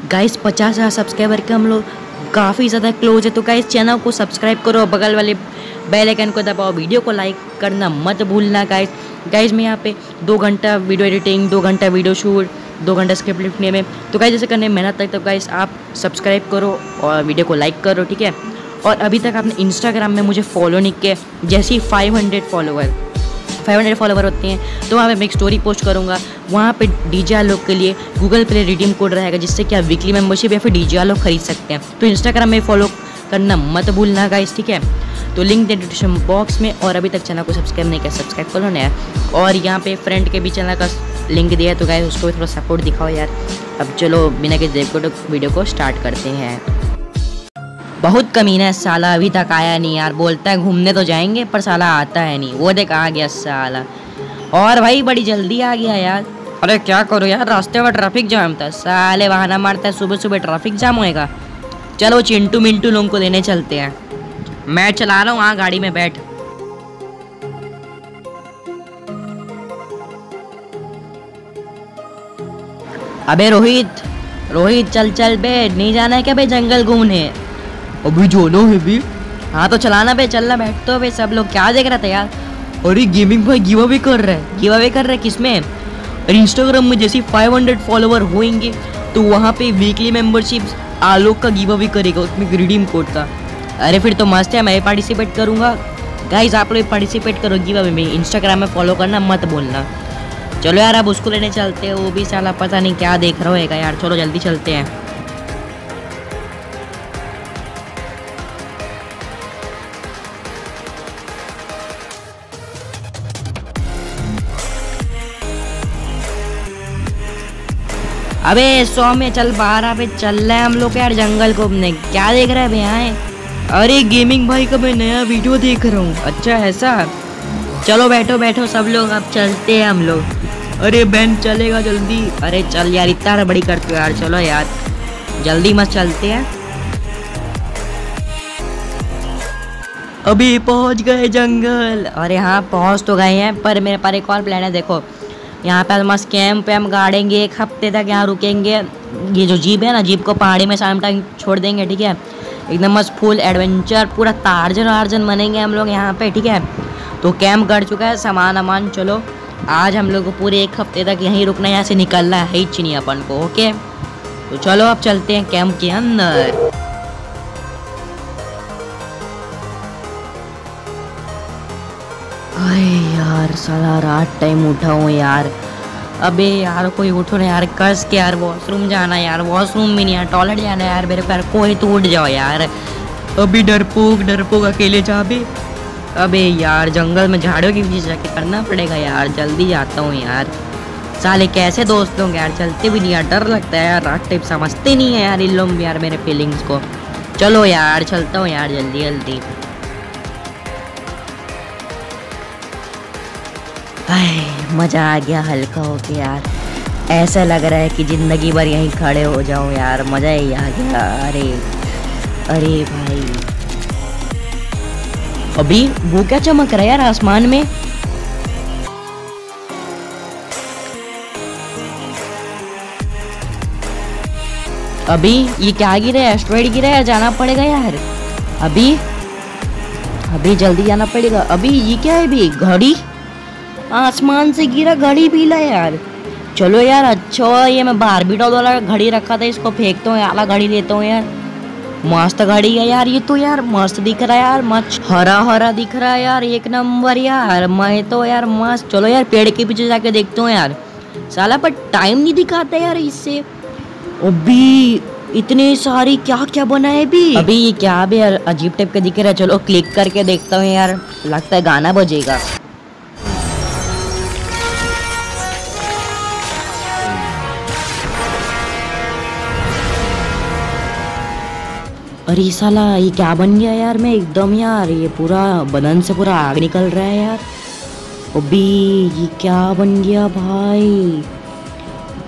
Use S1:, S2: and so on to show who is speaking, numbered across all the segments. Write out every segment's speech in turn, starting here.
S1: Guys पचास हज़ार subscriber के हम लोग काफ़ी ज़्यादा क्लोज है। तो गाइस चैनल को सब्सक्राइब करो बगल वाले बेल आइकन को दबाओ। वीडियो को लाइक करना मत भूलना गाइस गाइस मैं यहाँ पे दो घंटा वीडियो एडिटिंग दो घंटा वीडियो शूट दो घंटा स्क्रिप्ट लिखने में। तो गाइस जैसे करने मेहनत है तो गाइस आप सब्सक्राइब करो और वीडियो को लाइक करो, ठीक है? और अभी तक आपने इंस्टाग्राम में मुझे फॉलो नहीं किया जैसे ही hundred follower five hundred follower होते हैं तो वहाँ पे मैं एक स्टोरी पोस्ट करूँगा। वहाँ पे डी आलोक के लिए गूगल प्ले रिडीम कोड रहेगा, जिससे कि आप वीकली मेम्बरशिप या फिर डी आलोक खरीद सकते हैं। तो इंस्टाग्राम में फॉलो करना मत भूलना गाइस ठीक है? तो लिंक दे डिस्क्रिप्शन बॉक्स में, और अभी तक चैनल को सब्सक्राइब नहीं किया सब्सक्राइब करो ना यार और यहाँ पे फ्रेंड के भी चैनल का लिंक दिया तो गाइस उसको भी थोड़ा सपोर्ट दिखाओ यार। अब चलो, बिना किसी देव को वीडियो को स्टार्ट करते हैं। बहुत कमीना है, साला, अभी तक आया नहीं यार। बोलता है, घूमने तो जाएँगे, पर साला आता है नहीं। वो देख, आ गया साला। और भाई, बड़ी जल्दी आ गया यार। अरे, क्या करो यार? रास्ते में ट्रैफ़िक जाम था। साले, बहाना मारता है, सुबह सुबह ट्रैफ़िक जाम होएगा। चलो, चिंटू मिंटू लोगों को लेने चलते हैं। मैं चला रहा हूँ वहाँ गाड़ी में बैठ। अबे, रोहित रोहित, चल चल बे नहीं जाना है क्या बे जंगल घूमने? अभी जोनो है भी। हाँ तो चलाना बे चलना बैठ तो बे सब लोग क्या देख रहे थे यार? अरे गेमिंग भाई गिव अवे कर रहा है। गिव अवे कर रहा है किसमें? अरे इंस्टाग्राम में जैसे 500 फॉलोवर होंगे तो वहाँ पे वीकली मेंबरशिप आलोक का गिव अवे करेगा उसमें रिडीम कोड का अरे फिर तो मस्त है मैं पार्टिसिपेट करूँगा। गाइज़ आप लोग पार्टिसिपेट करो गिव अवे में इंस्टाग्राम में फॉलो करना मत बोलना। चलो यार अब उसको लेने चलते हैं वो भी साला पता नहीं क्या देख रहा होगा यार। चलो जल्दी चलते हैं। अबे में चल बाहर अबे चल रहे हैं हम लोग यार जंगल घूमने। क्या देख रहे हैं भैया अरे गेमिंग भाई का मैं नया वीडियो देख रहा हूँ। अच्छा ऐसा चलो, बैठो बैठो, सब लोग अब चलते हैं हम लोग। अरे बैन चलेगा जल्दी। अरे, चल यार, इतना बड़ी करते यार, चलो यार। जल्दी मत चलते हैं। अभी पहुँच गए जंगल। अरे हाँ पहुँच तो गए हैं, पर मेरे पर एक और प्लान है, देखो। यहाँ पे मस्त कैंप पे हम गाड़ेंगे, एक हफ़्ते तक यहाँ रुकेंगे। ये जो जीप है ना, जीप को पहाड़ी में शाम टाइम छोड़ देंगे, ठीक है? एकदम मस्त फुल एडवेंचर पूरा तारजन वार्जन बनेंगे हम लोग यहाँ पे, ठीक है? तो कैंप कर चुका है, सामान वामान चलो। आज हम लोग को पूरे एक हफ़्ते तक यहीं रुकना, यहाँ से निकलना है ही चीनी अपन को ओके तो चलो अब चलते हैं कैंप के अंदर। अरे यार, साला रात टाइम उठा हूँ यार। अबे यार, कोई उठो ना यार कस के यार वॉशरूम जाना यार वॉशरूम भी नहीं यार टॉयलेट जाना यार, मेरे पैर कोई तो उठ जाओ यार। अभी डरपोक डरपोक अकेले जा भी अबे यार, जंगल में झाड़ियों के पीछे जाके करना पड़ेगा यार, जल्दी जाता हूँ यार। साले कैसे दोस्त लोग यार, चलते भी नहीं यार, डर लगता है यार, रात टाइप समझते नहीं है यार, इन लोग यार मेरे फीलिंग्स को। चलो यार, चलता हूँ यार, जल्दी जल्दी। मज़ा आ गया हल्का हो गया यार। ऐसा लग रहा है कि ज़िंदगी भर यहीं खड़े हो जाऊँ यार, मज़ा ही आ गया। अरे अरे भाई। अभी वो क्या चमक रहा है यार आसमान में? अभी ये क्या गिरा है एस्ट्रॉइड गिरा है जाना पड़ेगा यार? अभी अभी जल्दी जाना पड़ेगा। अभी ये क्या है, अभी घड़ी? आसमान से गिरा, घड़ी भी ला यार। चलो यार अच्छा ये मैं बारबीटॉल वाला घड़ी रखा था, इसको फेंकता हूँ आला घड़ी लेता हूँ यार। मस्त घड़ी है यार, ये तो यार मस्त दिख रहा है यार मच हरा हरा दिख रहा है यार, एक नंबर यार, मैं तो यार मस्त। चलो यार, पेड़ के पीछे जाके देखता हूँ यार। साला, पर टाइम नहीं दिखाता यार इससे। अभी इतने सारी क्या क्या बना है भी अभी ये क्या भी यार अजीब टाइप का दिख रहा है, चलो क्लिक करके देखता हूँ यार, लगता है गाना बजेगा। अरे साला, ये क्या बन गया यार? मैं एकदम यार, ये पूरा बदन से पूरा आग निकल रहा है यार। अभी ये क्या बन गया भाई?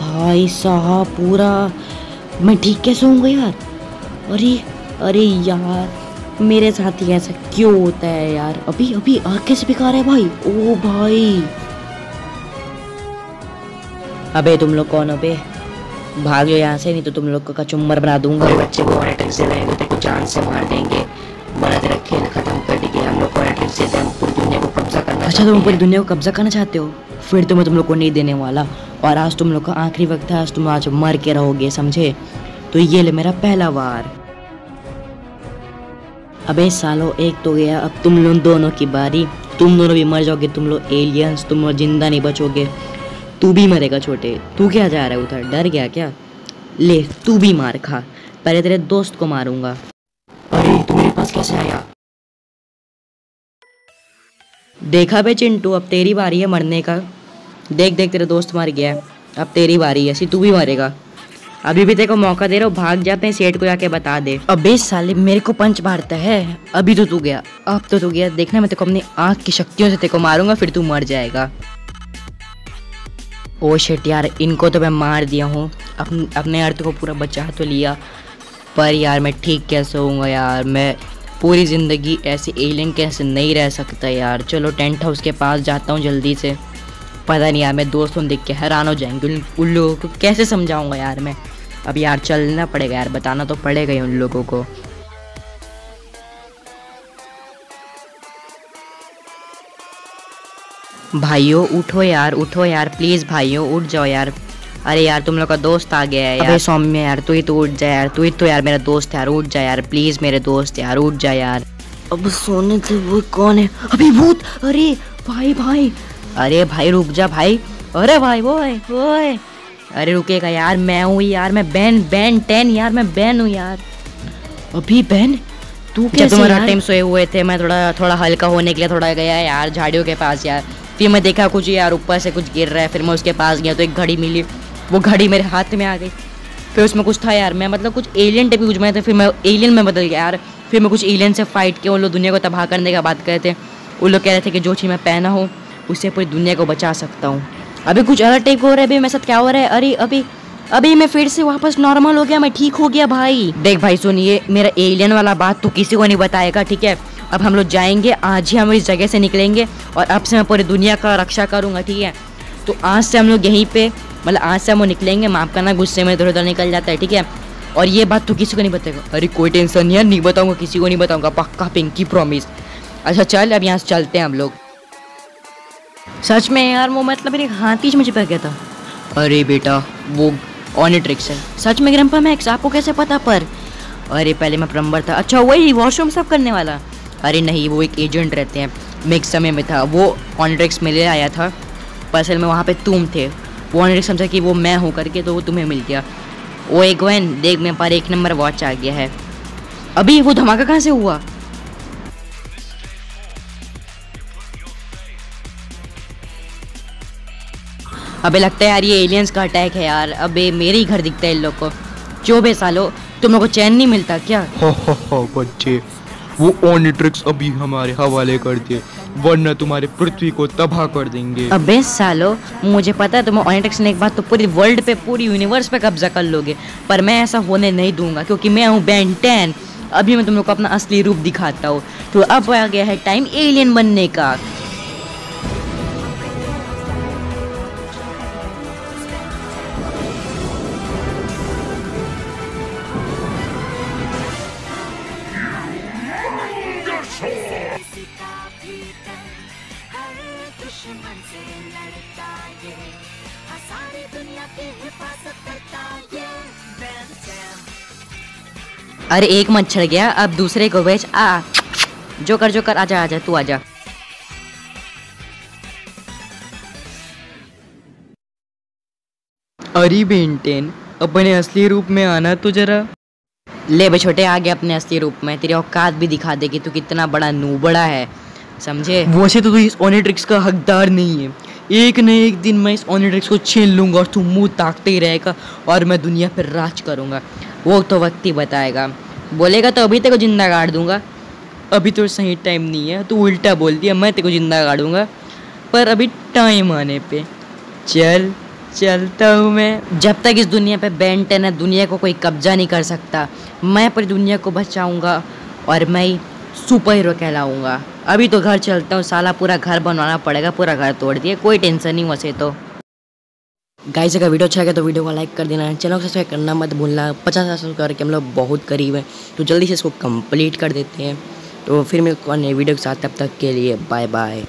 S1: भाई साहब, पूरा मैं ठीक कैसे होऊँगा यार? अरे अरे यार, मेरे साथ ही ऐसा क्यों होता है यार? अभी अभी आग कैसे बेकार है भाई? ओ भाई। अबे तुम लोग कौन अबे भाग जो यहाँ से नहीं तो तुम लोग को कचुम्बर बना दूँगा।
S2: बच्चे को अटैक से रहेंगे तो जान से मार देंगे। बड़ा तेरा खेल खत्म कर देंगे हम लोग अटैक से पूरी दुनिया को कब्जा करना
S1: अच्छा तुम पूरी दुनिया को कब्जा करना चाहते हो? फिर तो मैं तुम लोग को नहीं देने वाला। और आज तुम लोग का आखिरी वक्त है आज तुम आज मर के रहोगे समझे? तो ये ले मेरा पहला वार। अबे सालो एक तो गया अब तुम लोग दोनों की बारी। तुम दोनों भी मर जाओगे तुम लोग एलियंस तुम लोग ज़िंदा नहीं बचोगे। तू भी मरेगा छोटे। तू क्या जा रहा है उधर? डर गया क्या? ले, तू भी मार खा। पहले तेरे दोस्त को मारूँगा।
S2: अरे, तू मेरे पास कैसे आया?
S1: देखा बे चिंटू, अब तेरी बारी है मरने का। देख देख, तेरे दोस्त मर गया अब तेरी बारी है, ऐसी तू भी मरेगा। अभी भी तेरे को मौका दे रहा हूँ, भाग जाते हैं सेठ को जाके बता दे। अबे साले, मेरे को पंच मारता है। अभी तो तू गया, अब तो तू गया। देखना, मैं तेरे को अपनी आँख की शक्तियों से तेरे को मारूँगा, फिर तू मर जाएगा। ओ शेट यार, इनको तो मैं मार दिया हूँ। अपने अपने अर्थ को पूरा बचा तो लिया। पर यार, मैं ठीक कैसे होऊँगा यार? मैं पूरी ज़िंदगी ऐसे एलियन कैसे नहीं रह सकता यार? चलो टेंट हाउस के पास जाता हूँ जल्दी से। पता नहीं यार, मैं दोस्तों देख के हैरान हो जाएँगे उन उन लोगों को। कैसे समझाऊँगा यार मैं? अब यार, चलना पड़ेगा यार, बताना तो पड़ेगा ही उन लोगों को। भाइयों उठो यार उठो यार प्लीज़ भाइयों उठ जाओ यार। अरे यार तुम लोग का दोस्त आ गया है अबे सौम्य यार तू ही तो उठ जा यार तू ही तो यार मेरा दोस्त यार उठ जा यार प्लीज़ मेरे दोस्त यार उठ जा यार। अब सोने से वो कौन है? अभी भूत अरे भाई भाई। अरे भाई रुक जा भाई। अरे भाई वो ओए अरे रुकेगा यार मैं हूँ यार मैं बैन बैन टेन यार मैं बैन हूँ यार। अभी बैन तू क्या तुम्हारा टाइम सोए हुए थे मैं थोड़ा थोड़ा हल्का होने के लिए थोड़ा गया यार झाड़ियों के पास यार। फिर मैं देखा कुछ यार, ऊपर से कुछ गिर रहा है, फिर मैं उसके पास गया तो एक घड़ी मिली। वो घड़ी मेरे हाथ में आ गई। फिर उसमें कुछ था यार, मैं मतलब कुछ एलियन टाइप कुछ मैं था, फिर मैं एलियन में बदल गया यार। फिर मैं कुछ एलियन से फाइट किया उन लोग दुनिया को तबाह करने का बात कर थे उन लोग कह रहे थे कि जो चीज़ मैं पहना हूँ, उससे पूरी दुनिया को बचा सकता हूँ। अभी कुछ अलग टाइप हो रहा है, अभी मेरे साथ क्या हो रहा है? अरे, अभी अभी मैं फिर से वापस नॉर्मल हो गया, मैं ठीक हो गया भाई। देख भाई, सुनिए, मेरा एलियन वाला बात तो किसी को नहीं बताएगा, ठीक है? अब हम लोग जाएँगे आज ही हम इस जगह से निकलेंगे और अब से मैं पूरी दुनिया का रक्षा करूँगा ठीक है? तो आज से हम लोग यहीं पे मतलब आज से हम निकलेंगे माफ़ करना गुस्से में इधर उधर निकल जाता है ठीक है? और ये बात तो किसी को नहीं बताएगा। अरे कोई टेंशन नहीं है नहीं बताऊँगा किसी को नहीं बताऊँगा पक्का पिंकी प्रॉमिस अच्छा चल अब यहाँ से चलते हैं हम लोग। सच में यार वो मतलब मेरे हाथी में चिपक गया था। अरे बेटा वो ऑनिट्रिक्स है। सच में ग्रम्पा मैक्स आपको कैसे पता पर? अरे पहले मैं प्लम्बर था। अच्छा वही वॉशरूम सब करने वाला। अरे नहीं, वो एक एजेंट रहते हैं। मैं एक समय में था, वो ऑनिट्रिक्स में ले आया था। पर असल में वहाँ पे तुम थे। वो ऑनिट्रिक्स समझा कि वो मैं हूँ करके तो वो तुम्हें मिल गया। वो एक वन, देख मेरे पास एक नंबर वॉच आ गया है। अभी वो धमाका कहाँ से हुआ? अबे लगता है यार, ये एलियंस का अटैक है यार। अबे मेरे ही घर दिखता है इन लोग को। चौबे सालो, तुम लोग को चैन नहीं मिलता क्या?
S3: हा हा हा, बच्चे। वो ओनिट्रिक्स अभी हमारे हवाले कर दिए वरना तुम्हारे पृथ्वी को तबाह कर देंगे।
S1: अबे सालो, मुझे पता है तुम ऑनिट्रिक्स ने एक बात तो पूरी वर्ल्ड पे, पूरी यूनिवर्स पे कब्जा कर लोगे, पर मैं ऐसा होने नहीं दूँगा, क्योंकि मैं हूँ बैन टेन अभी मैं तुम लोग को अपना असली रूप दिखाता हूँ। तो अब आ गया है टाइम एलियन बनने का।
S4: दुश्मन से लड़ता ये। हाँ, सारी दुनिया की हिफाजत करता ये। Ben 10
S1: अरे एक मच्छर गया। अब दूसरे को बेच। आ जो कर जो कर आजा आजा तू आजा।
S5: अरे बेंटेन अपने असली रूप में आना तो जरा।
S1: ले बे छोटे आ गया अपने असली रूप में। तेरी औकात भी दिखा दे कि तू कितना बड़ा नूबड़ा है। समझे?
S5: वैसे तो तू इस ओनिट्रिक्स का हकदार नहीं है। एक न एक दिन मैं इस ओनिट्रिक्स को छीन लूँगा और तू मुँह ताकते ही रहेगा और मैं दुनिया पर राज करूँगा।
S1: वो तो वक्त ही बताएगा। बोलेगा तो अभी तेरे को ज़िंदा गाड़ दूँगा।
S5: अभी तो सही टाइम नहीं है। तू उल्टा बोल दिया मैं तेरे को ज़िंदा गाड़ूँगा। पर अभी टाइम आने पे। चल चलता हूँ मैं।
S1: जब तक इस दुनिया पे बेंटन है दुनिया को कोई कब्जा नहीं कर सकता। मैं पूरी दुनिया को बचाऊँगा और मैं सुपर हीरो कहलाऊँगा। अभी तो घर चलता हूँ, साला पूरा घर बनवाना पड़ेगा, पूरा घर तोड़ दिया कोई टेंशन नहीं वैसे तो। गाइस अगर वीडियो अच्छा लगा तो वीडियो को लाइक कर देना चैनल को सब्सक्राइब करना मत भूलना, पचास हज़ार सब्सक्राइब करके हम लोग बहुत करीब हैं तो जल्दी से इसको कंप्लीट कर देते हैं तो फिर नए वीडियो के साथ, तब तक के लिए बाय बाय